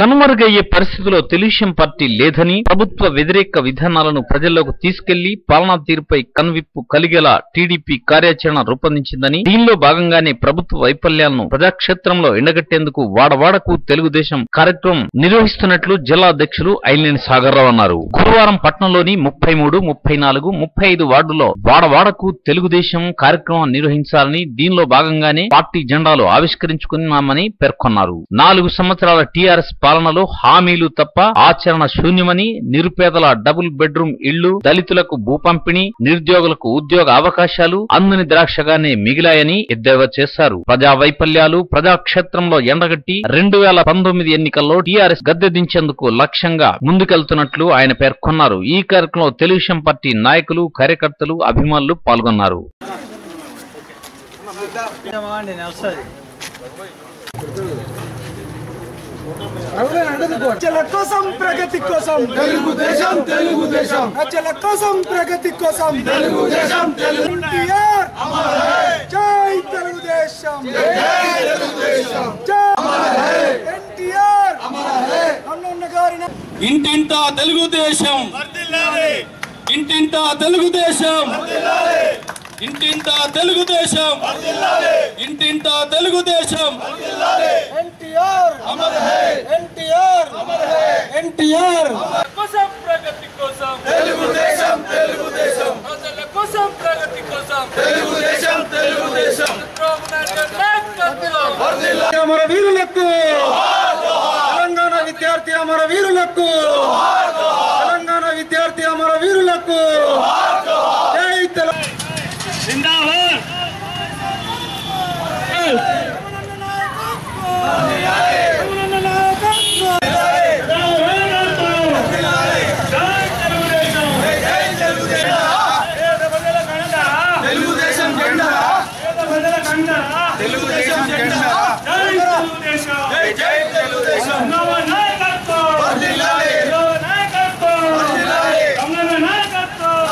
కనుమరుగయ్యే పరిస్థితిలో తెలుగుదేశం పార్టీ లేదని ప్రభుత్వ వ్యతిరేక విధానాలను ప్రజల్లోకి తీసుకెళ్ళి పాలనా తీరుపై కన్విప్పు కలిగేలా టీడీపీ కార్యాచరణ రూపొందించిందని దీనిలో భాగంగానే ప్రభుత్వ వైఫల్యాలను ప్రజాక్షేత్రంలో ఎండగట్టేందుకు వాడవాడకు తెలుగుదేశం కార్యక్రమం నిర్వహిస్తున్నట్లు జిల్లా అధ్యక్షులు ఐలేని సాగర్రావు అన్నారు. గురువారం పట్నంలోని ముప్పై మూడు ముప్పై నాలుగు ముప్పై ఐదు వార్డులో వాడవాడకు తెలుగుదేశం కార్యక్రమం నిర్వహించాలని దీనిలో భాగంగానే పార్టీ జెండాలు ఆవిష్కరించుకున్నామని పేర్కొన్నారు. నాలుగు సంవత్సరాల టీఆర్ఎస్ పాలనలో హామీలు తప్ప ఆచరణ శూన్యమని నిరుపేదల డబుల్ బెడ్రూమ్ ఇళ్ళు దళితులకు భూ పంపిణీ నిరుద్యోగులకు ఉద్యోగ అవకాశాలు అందని ద్రాక్షగానే మిగిలాయని ఎద్దేవా చేశారు. ప్రజా వైఫల్యాలు ప్రజాక్షేత్రంలో ఎండగట్టి రెండు వేల పంతొమ్మిది ఎన్నికల్లో టీఆర్ఎస్ గద్దె దించేందుకు లక్ష్యంగా ముందుకెళ్తున్నట్లు ఆయన పేర్కొన్నారు. ఈ కార్యక్రమంలో తెలుగుదేశం పార్టీ నాయకులు కార్యకర్తలు అభిమానులు పాల్గొన్నారు. ప్రజల కోసం ప్రగతి కోసం. తెలుగుదేశం తెలుగుదేశం ప్రజల కోసం ప్రగతి కోసం. తెలుగుదేశం తెలుగు ఎన్టీఆర్! జై తెలుగుదేశం! జై ఎన్టీఆర్! అన్నన్న గారి ఇంటింటా తెలుగుదేశం! ఇంటింటా తెలుగుదేశం! ఇంటింటా తెలుగుదేశం! ఇంటింటా తెలుగుదేశం! ఎన్టీఆర్. ఎన్టీఆర్. ఎన్టీఆర్. కోసం ప్రగతి కోసం. తెలుగుదేశం తెలుగుదేశం. ప్రజల కోసం ప్రగతి కోసం. తెలుగుదేశం చంద్రబాబు నాయుడు నాయకత్వం అమర వీరులకు తెలంగాణ విద్యార్థి అమర వీరులకు. తెలంగాణ విద్యార్థి అమర వీరులకు జై తెలంగాణ తెలుగుదేశం జెండా తెలుగుదేశం జెండా జై జై తెలుగుదేశం వర్ధిల్లాలి.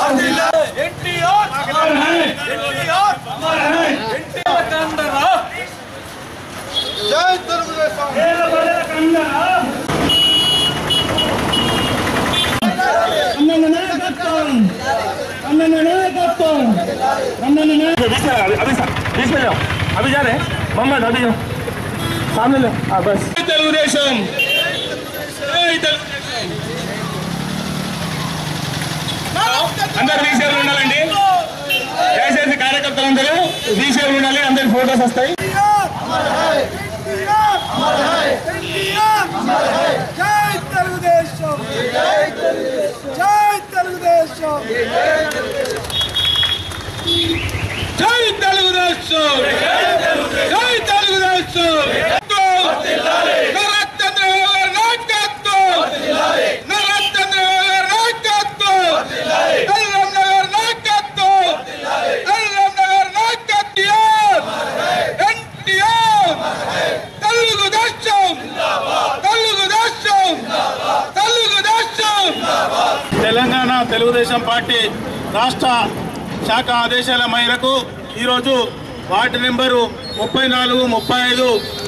వర్ధిల్లాలి. ఎన్టీఆర్ ఎన్టీఆర్ జై తెలుగుదేశం తెలుగుదేశం జై తెలుగుదేశం అందరు రీసేవలు ఉండాలండి దయచేసి కార్యకర్తలందరూ రీసేవలు ఉండాలి అందరి ఫోటోస్ వస్తాయి జై తెలుగుదేశం జై తెలుగుదేశం జై తెలుగుదేశం జై తెలుగుదేశం నరచంద్రబాబు గారి నాయకత్వం నరచంద్రబాబు గారి నాయకత్వం ఎల్రమ్మ గారి నాయకత్వం ఎల్రమ్మ గారి నాయకత్వం ఎన్టీఆర్ తెలుగుదేశం తెలుగుదేశం తెలుగుదేశం తెలంగాణ తెలుగుదేశం పార్టీ రాష్ట్ర శాఖ ఆదేశాల మేరకు ఈరోజు వార్డు నెంబరు ముప్పై నాలుగు ముప్పై ఐదు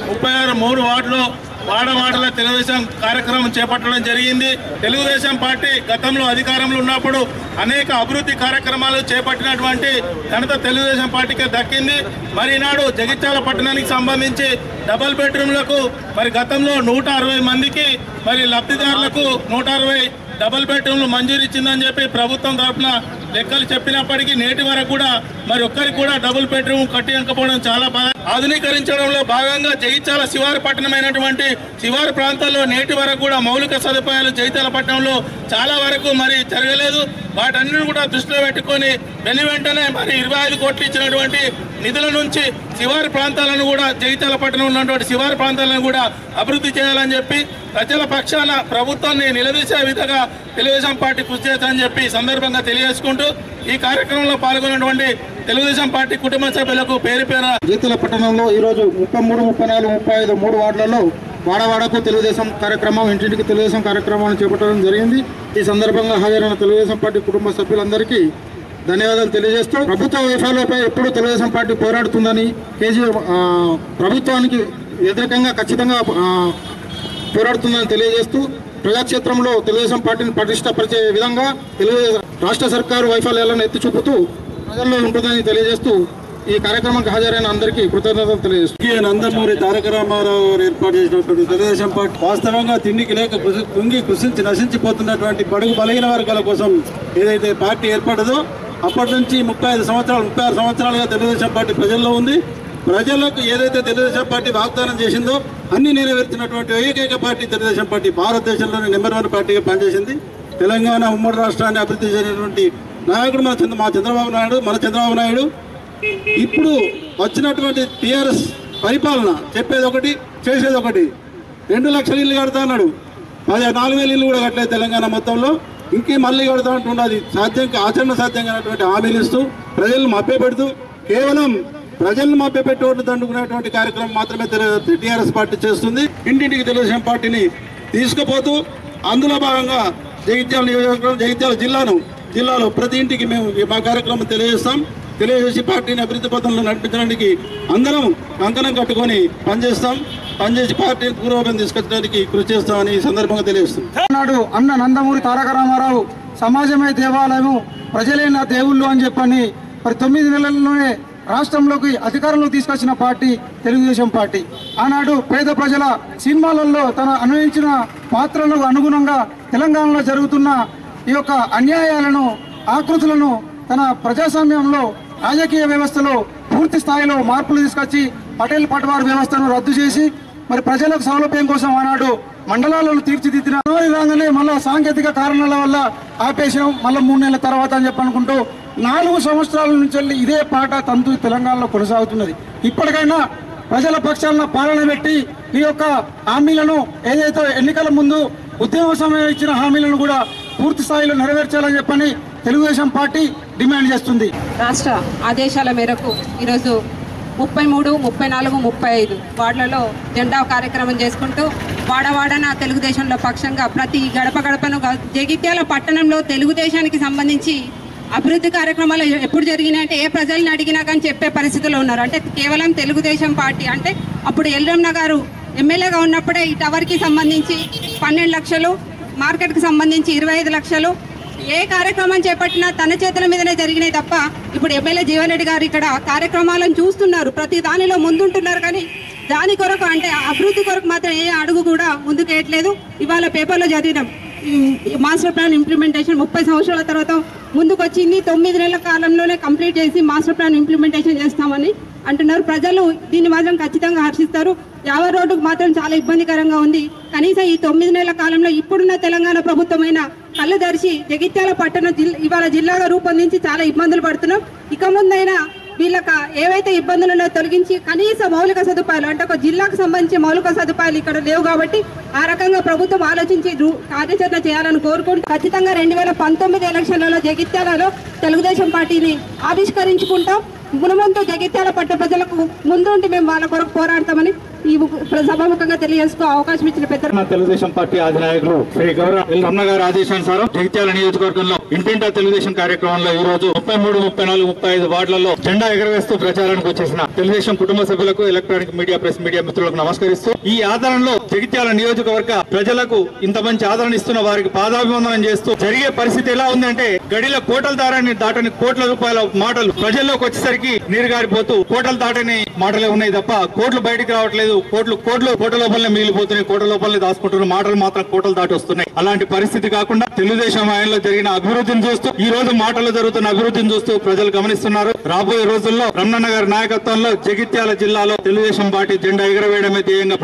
ముప్పై ఆరు మూడు వార్డులో వాడవాడల తెలుగుదేశం కార్యక్రమం చేపట్టడం జరిగింది. తెలుగుదేశం పార్టీ గతంలో అధికారంలో ఉన్నప్పుడు అనేక అభివృద్ధి కార్యక్రమాలు చేపట్టినటువంటి ఘనత తెలుగుదేశం పార్టీకి దక్కింది. మరి ఈనాడు జగిత్యాల పట్టణానికి సంబంధించి డబల్ బెడ్రూమ్లకు మరి గతంలో నూట అరవై మందికి మరి లబ్ధిదారులకు నూట అరవై డబుల్ బెడ్రూమ్లు మంజూరు ఇచ్చిందని చెప్పి ప్రభుత్వం తరఫున లెక్కలు చెప్పినప్పటికీ నేటి వరకు కూడా మరి ఒక్కరికి కూడా డబుల్ బెడ్రూమ్ కట్టించకపోవడం చాలా బాగా ఆధునీకరించడంలో భాగంగా జగిత్యాల శివారు పట్టణమైనటువంటి శివారు ప్రాంతాల్లో నేటి వరకు కూడా మౌలిక సదుపాయాలు జగిత్యాల పట్టణంలో చాలా వరకు మరి జరగలేదు. వాటన్నిటిని కూడా దృష్టిలో పెట్టుకొని వెను వెంటనే మరి ఇరవై ఐదు కోట్లు ఇచ్చినటువంటి నిధుల నుంచి శివారు ప్రాంతాలను కూడా జగిత్యాల పట్టణం ఉన్నటువంటి శివారు ప్రాంతాలను కూడా అభివృద్ధి చేయాలని చెప్పి ప్రజల పక్షాన ప్రభుత్వాన్ని నిలదీసే విధంగా తెలుగుదేశం పార్టీ కృషి చేస్తామని చెప్పి సందర్భంగా తెలియజేసుకుంటూ ఈ కార్యక్రమంలో పాల్గొన్నటువంటి తెలుగుదేశం పార్టీ కుటుంబ సభ్యులకు పేరు పేర జగిత్యాల పట్టణంలో ఈరోజు ముప్పై మూడు ముప్పై నాలుగు ముప్పై ఐదు మూడు వార్డులలో వాడవాడకు తెలుగుదేశం కార్యక్రమం ఇంటింటికి తెలుగుదేశం కార్యక్రమాన్ని చేపట్టడం జరిగింది. ఈ సందర్భంగా హాజరైన తెలుగుదేశం పార్టీ కుటుంబ సభ్యులందరికీ ధన్యవాదాలు తెలియజేస్తూ ప్రభుత్వ వైఫల్యంపై ఎప్పుడు తెలుగుదేశం పార్టీ పోరాడుతుందని కేజీ ప్రభుత్వానికి వ్యతిరేకంగా ఖచ్చితంగా పోరాడుతుందని తెలియజేస్తూ ప్రజాక్షేత్రంలో తెలుగుదేశం పార్టీని పటిష్టపరిచే విధంగా తెలుగుదేశం రాష్ట్ర సర్కారు వైఫల్యాలను ఎత్తి చూపుతూ ప్రజల్లో ఉంటుందని తెలియజేస్తూ ఈ కార్యక్రమానికి హాజరైన అందరికీ కృతజ్ఞతలు తెలియజేస్తూ నందమూరి తారక రామారావు గారు ఏర్పాటు చేసినటువంటి తెలుగుదేశం పార్టీ వాస్తవంగా తిండికి లేక కృంగి కృషించి నశించిపోతున్నటువంటి బడుగు బలహీన వర్గాల కోసం ఏదైతే పార్టీ ఏర్పడదో అప్పటి నుంచి ముప్పై ఐదు సంవత్సరాలు ముప్పై ఆరు సంవత్సరాలుగా తెలుగుదేశం పార్టీ ప్రజల్లో ఉంది. ప్రజలకు ఏదైతే తెలుగుదేశం పార్టీ వాగ్దానం చేసిందో అన్ని నెరవేర్చినటువంటి ఏకైక పార్టీ తెలుగుదేశం పార్టీ భారతదేశంలోని నెంబర్ వన్ పార్టీగా పనిచేసింది. తెలంగాణ ఉమ్మడి రాష్ట్రాన్ని అభివృద్ధి చేసినటువంటి నాయకుడు మన చంద్ర మా చంద్రబాబు నాయుడు మన చంద్రబాబు నాయుడు. ఇప్పుడు వచ్చినటువంటి టీఆర్ఎస్ పరిపాలన చెప్పేది ఒకటి చేసేది ఒకటి. రెండు లక్షల ఇల్లు కడతా అన్నాడు. పది నాలుగు వేల ఇల్లు కూడా కట్టలేదు తెలంగాణ మొత్తంలో. ఇంకే మళ్ళీ కడతా అంటున్నది సాధ్యం ఆచరణ సాధ్యం కానటువంటి హామీలు ఇస్తూ ప్రజలను మభ్యపెడుతూ కేవలం ప్రజలను మభ్యపెట్టి ఓట్లు దండుకునేటువంటి కార్యక్రమం మాత్రమే టీఆర్ఎస్ పార్టీ చేస్తుంది. ఇంటింటికి తెలుగుదేశం పార్టీని తీసుకుపోతూ అందులో భాగంగా జగిత్యాల నియోజకవర్గం జగిత్యాల జిల్లాను జిల్లాలో ప్రతి ఇంటికి మేము ఈ మా కార్యక్రమం తెలియజేస్తాం. తెలియజేసి పార్టీని అభివృద్ధి పథంలో నడిపించడానికి అందరం కంకణం కట్టుకొని పనిచేస్తాం. పనిచేసి పార్టీని పూర్వపం తీసుకొచ్చడానికి కృషి చేస్తామని ఈ సందర్భంగా తెలియజేస్తాం నాడు అన్న నందమూరి తారక రామారావు సమాజమే దేవాలయము ప్రజలే నా దేవుళ్ళు అని చెప్పని మరి తొమ్మిది నెలల్లోనే రాష్ట్రంలోకి అధికారంలోకి తీసుకొచ్చిన పార్టీ తెలుగుదేశం పార్టీ. ఆనాడు పేద ప్రజల సినిమాలలో తన అన్వయించిన పాత్రలకు అనుగుణంగా తెలంగాణలో జరుగుతున్న ఈ యొక్క అన్యాయాలను ఆకృతులను తన ప్రజాస్వామ్యంలో రాజకీయ వ్యవస్థలో పూర్తి స్థాయిలో మార్పులు తీసుకొచ్చి పటేల్ పట్వార్ వ్యవస్థను రద్దు చేసి మరి ప్రజలకు సౌలభ్యం కోసం ఆనాడు మండలాలను తీర్చిదిద్దిన రాగానే మళ్ళీ సాంకేతిక కారణాల వల్ల ఆపేసాం మళ్ళీ మూడు నెలల తర్వాత అని చెప్పనుకుంటూ నాలుగు సంవత్సరాల నుంచి వెళ్ళి ఇదే పాట తంతు తెలంగాణలో కొనసాగుతున్నది. ఇప్పటికైనా ప్రజల పక్షాలను పాలన పెట్టి ఈ యొక్క హామీలను ఏదైతే ఎన్నికల ముందు ఉద్యమ సమయం ఇచ్చిన హామీలను కూడా పూర్తి స్థాయిలో నెరవేర్చాలని చెప్పని తెలుగుదేశం పార్టీ డిమాండ్ చేస్తుంది. రాష్ట్ర ఆదేశాల మేరకు ఈరోజు ముప్పై మూడు ముప్పై నాలుగు ముప్పై ఐదు వార్డులలో జెండా కార్యక్రమం చేసుకుంటూ వాడవాడన తెలుగుదేశంలో పక్షంగా ప్రతి గడప గడపను జగిత్యాల పట్టణంలో తెలుగుదేశానికి సంబంధించి అభివృద్ధి కార్యక్రమాలు ఎప్పుడు జరిగినాయంటే ఏ ప్రజల్ని అడిగినా కానీ చెప్పే పరిస్థితిలో ఉన్నారు. అంటే కేవలం తెలుగుదేశం పార్టీ అంటే అప్పుడు ఎల్రమ్న గారు ఎమ్మెల్యేగా ఉన్నప్పుడే ఈ టవర్కి సంబంధించి పన్నెండు లక్షలు మార్కెట్కు సంబంధించి ఇరవై ఐదు లక్షలు. ఏ కార్యక్రమం చేపట్టినా తన చేతుల మీదనే జరిగినాయి తప్ప ఇప్పుడు ఎమ్మెల్యే జీవన్ రెడ్డి గారు ఇక్కడ కార్యక్రమాలను చూస్తున్నారు. ప్రతి దానిలో ముందుంటున్నారు కానీ దాని కొరకు అంటే అభివృద్ధి కొరకు మాత్రం ఏ అడుగు కూడా ముందుకు వేయట్లేదు ఇవాళ పేపర్లో చదివినాం. మాస్టర్ ప్లాన్ ఇంప్లిమెంటేషన్ ముప్పై సంవత్సరాల తర్వాత ముందుకు వచ్చింది తొమ్మిది నెలల కాలంలోనే కంప్లీట్ చేసి మాస్టర్ ప్లాన్ ఇంప్లిమెంటేషన్ చేస్తామని అంటున్నారు. ప్రజలు దీన్ని మాత్రం ఖచ్చితంగా హర్షిస్తారు. యావ రోడ్డుకు మాత్రం చాలా ఇబ్బందికరంగా ఉంది. కనీసం ఈ తొమ్మిది నెలల కాలంలో ఇప్పుడున్న తెలంగాణ ప్రభుత్వమైన కళ్ళు దర్శి జగిత్యాల పట్టణ జిల్ ఇవాళ జిల్లాగా రూపొందించి చాలా ఇబ్బందులు పడుతున్నాం. ఇక ముందైనా వీళ్ళకి ఏవైతే ఇబ్బందులు ఉన్నాయో తొలగించి కనీస మౌలిక సదుపాయాలు అంటే ఒక జిల్లాకు సంబంధించి మౌలిక సదుపాయాలు ఇక్కడ లేవు కాబట్టి ఆ రకంగా ప్రభుత్వం ఆలోచించి కార్యాచరణ చేయాలని కోరుకుంటూ ఖచ్చితంగా రెండు వేల పంతొమ్మిది ఎలక్షన్లలో జగిత్యాలలో తెలుగుదేశం పార్టీని ఆవిష్కరించుకుంటాం. మునుమంతో జగిత్యాల పట్ట ప్రజలకు ముందుండి మేము వాళ్ళ కొరకు పోరాడతామని ఈ సభాముఖంగా తెలియజేసుకో అవకాశం ఇచ్చిన పెద్ద తెలుగుదేశం పార్టీ అధినాయకులు శ్రీ గౌరవ రమణ గారు ఆదేశానుసారం జగిత్యాల నియోజకవర్గంలో ఇంటింటా తెలుగుదేశం కార్యక్రమంలో ఈ రోజు ముప్పై మూడు ముప్పై నాలుగు ముప్పై ఐదు వార్డులలో జెండా ఎగరవేస్తూ ప్రచారానికి వచ్చేసిన తెలుగుదేశం కుటుంబ సభ్యులకు ఎలక్ట్రానిక్ మీడియా ప్రెస్ మీడియా మిత్రులకు నమస్కరిస్తూ ఈ ఆదరణలో జగిత్యాల నియోజకవర్గ ప్రజలకు ఇంత మంచి ఆదరణ ఇస్తున్న వారికి పాదాభివందనం చేస్తూ జరిగే పరిస్థితి ఎలా ఉందంటే గడిల కోటల దారాన్ని దాటని కోట్ల రూపాయల మాటలు ప్రజల్లోకి వచ్చేసరికి నీరు గారిపోతూ కోటలు దాటని మాటలే ఉన్నాయి తప్ప కోట్లు బయటికి రావట్లేదు. కోట్లు కోట్లు కోట లోపలనే మిగిలిపోతున్నాయి. కోట లోపలనే దాచుకుంటున్న మాటలు మాత్రం కోటలు దాటి వస్తున్నాయి. అలాంటి పరిస్థితి కాకుండా తెలుగుదేశం ఆయనలో జరిగిన అభివృద్ధిని చూస్తూ ఈ రోజు మాటలు జరుగుతున్న అభివృద్ధిని చూస్తూ ప్రజలు గమనిస్తున్నారు. రాబోయే రోజుల్లో రమణన్న గారి నాయకత్వంలో జగిత్యాల జిల్లాలో తెలుగుదేశం పార్టీ జెండా ఎగరవేయడమే ధ్యేయంగా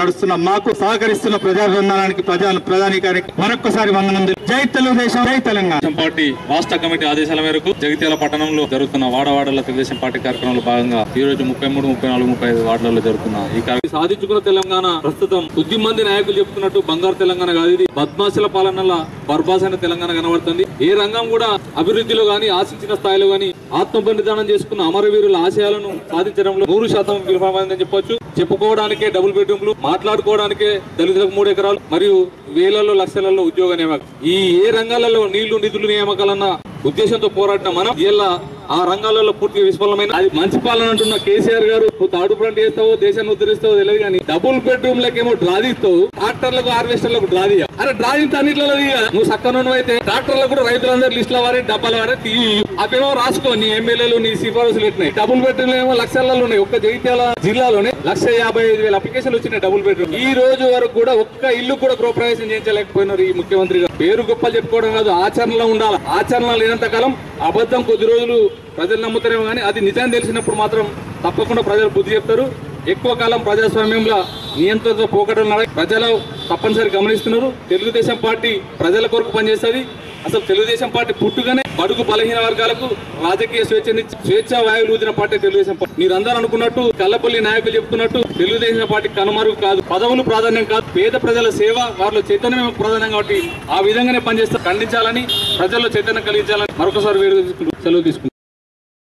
నడుస్తున్న మాకు సహకరిస్తున్న ప్రజాభివందనానికి ప్రజా ప్రధానికారికి మరొకసారి వందనం జై తెలుగుదేశం జై తెలంగాణ. పార్టీ రాష్ట్ర కమిటీ ఆదేశాల మేరకు జగిత్యాల పట్టణంలో జరుగుతున్న వాడవాడల తెలుగుదేశం పార్టీ కార్యక్రమంలో భాగంగా ఈ రోజు ముప్పై మూడు ముప్పై నాలుగు ముప్పై ఐదు వార్డులలో జరుగుతున్న ఈ సాధించుకున్న తెలంగాణ ప్రస్తుతం కొద్ది మంది నాయకులు చెప్తున్నట్టు బంగారు తెలంగాణ కాదు ఇది బద్మాసుల పాలనల బర్బాసైన తెలంగాణ కనబడుతుంది. ఏ రంగం కూడా అభివృద్ధిలో గాని ఆశించిన స్థాయిలో గాని ఆత్మ చేసుకున్న అమరవీరుల ఆశయాలను సాధించడంలో నూరు శాతం విఫలమైందని చెప్పొచ్చు. చెప్పుకోవడానికే డబుల్ బెడ్రూమ్లు మాట్లాడుకోవడానికే దళితులకు మూడు ఎకరాలు మరియు వేలలో లక్షలలో ఉద్యోగ నియామకం. ఈ ఏ రంగాలలో నీళ్ళు నిధులు నియామకాలన్న ఉద్దేశంతో పోరాడిన మనం ఇలా ఆ రంగాలలో పూర్తిగా విఫలమైన. అది మంచి పాలన అంటున్న కేసీఆర్ గారు తాడు ఫ్రంట్ చేస్తావో దేశాన్ని ఉద్ధరిస్తావో తెలియదు కానీ డబుల్ బెడ్రూమ్ లకేమో డ్రా తీస్తావు ట్రాక్టర్లకు హార్వెస్టర్లకు డ్రా తీయ. అరే డ్రా తీస్తే నువ్వు సక్కను అయితే ట్రాక్టర్లకు కూడా రైతులందరూ లిస్టుల వారి డబ్బాల వారి అవేమో రాసుకో నీ ఎమ్మెల్యేలు నీ సిఫారసులు ఎట్టినాయి డబుల్ బెడ్రూమ్ ఏమో లక్షలలో ఉన్నాయి ఒక్క జగిత్యాల జిల్లాలోనే లక్ష యాభై ఐదు వేల అప్లికేషన్లు వచ్చినాయి డబుల్ బెడ్రూమ్ ఈ రోజు వరకు కూడా ఒక్క ఇల్లు కూడా గృహప్రవేశం చేయించలేకపోయినారు ఈ ముఖ్యమంత్రి గారు. పేరు గొప్పలు చెప్పుకోవడం కాదు ఆచరణలో ఉండాలి. ఆచరణ లేనంత కాలం అబద్ధం కొద్ది రోజులు ప్రజలు నమ్ముతారేమో కానీ అది నిజాన్ని తెలిసినప్పుడు మాత్రం తప్పకుండా ప్రజలు బుద్ధి చెప్తారు. ఎక్కువ కాలం ప్రజాస్వామ్యంలో నియంత్రణతో పోకడం ప్రజలు తప్పనిసరి గమనిస్తున్నారు. తెలుగుదేశం పార్టీ ప్రజల కొరకు పనిచేస్తుంది. అసలు తెలుగుదేశం పార్టీ పుట్టుగానే బడుగు బలహీన వర్గాలకు రాజకీయ స్వేచ్ఛని స్వేచ్ఛ వాయువులు ఊదిన పార్టీ తెలుగుదేశం పార్టీ. మీరందరూ అనుకున్నట్టు కల్లపల్లి నాయకులు చెప్తున్నట్టు తెలుగుదేశం పార్టీ కనుమరుగు కాదు. పదవులు ప్రాధాన్యం కాదు. పేద ప్రజల సేవ వారిలో చైతన్యం ప్రధానం కాబట్టి ఆ విధంగానే పనిచేస్తారు. ఖండించాలని ప్రజల్లో చైతన్యం కలిగించాలని మరొకసారి వేరు సెలవు తీసుకుంటారు